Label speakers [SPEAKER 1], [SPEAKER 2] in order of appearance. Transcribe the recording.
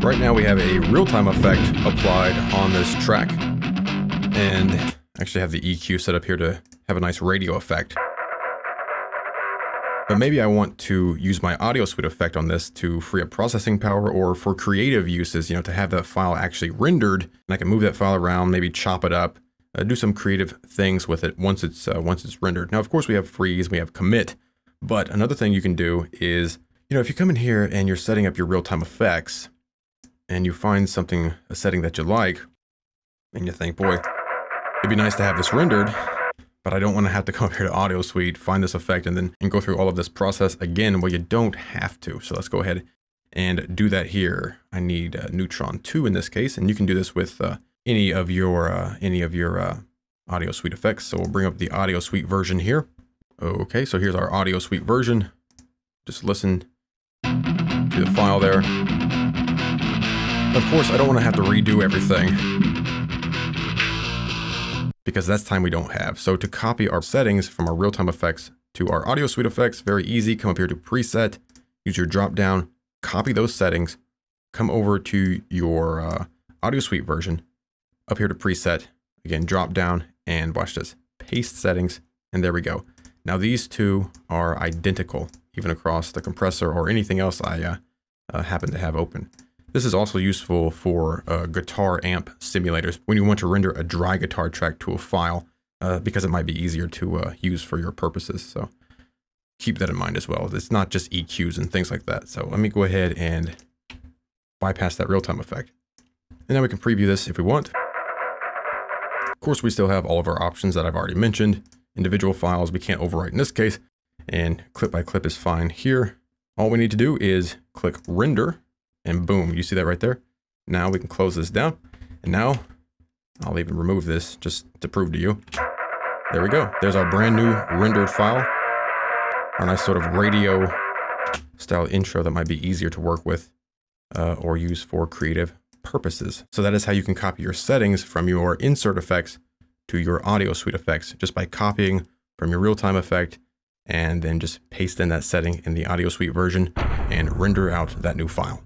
[SPEAKER 1] Right now we have a real-time effect applied on this track. And actually have the EQ set up here to have a nice radio effect. But maybe I want to use my audio suite effect on this to free up processing power or for creative uses, you know, to have that file actually rendered and I can move that file around, maybe chop it up, uh, do some creative things with it once it's uh, once it's rendered. Now, of course, we have freeze, we have commit, but another thing you can do is, you know, if you come in here and you're setting up your real-time effects and you find something, a setting that you like, and you think, boy, it'd be nice to have this rendered, but I don't want to have to come up here to Audio Suite, find this effect, and then and go through all of this process again. Well, you don't have to. So let's go ahead and do that here. I need uh, Neutron 2 in this case, and you can do this with uh, any of your uh, any of your uh, Audio Suite effects. So we'll bring up the Audio Suite version here. Okay, so here's our Audio Suite version. Just listen to the file there. Of course, I don't want to have to redo everything because that's time we don't have. So to copy our settings from our real-time effects to our audio suite effects, very easy. Come up here to preset, use your drop down, copy those settings, come over to your uh, audio suite version, up here to preset, again, drop down and watch this, paste settings, and there we go. Now these two are identical, even across the compressor or anything else I uh, uh, happen to have open. This is also useful for uh, guitar amp simulators when you want to render a dry guitar track to a file uh, because it might be easier to uh, use for your purposes. So keep that in mind as well. It's not just EQs and things like that. So let me go ahead and bypass that real-time effect. And now we can preview this if we want. Of course, we still have all of our options that I've already mentioned. Individual files we can't overwrite in this case, and clip by clip is fine here. All we need to do is click render and boom, you see that right there? Now we can close this down. And now I'll even remove this just to prove to you. There we go. There's our brand new rendered file. A nice sort of radio style intro that might be easier to work with uh, or use for creative purposes. So that is how you can copy your settings from your insert effects to your audio suite effects just by copying from your real-time effect and then just paste in that setting in the audio suite version and render out that new file.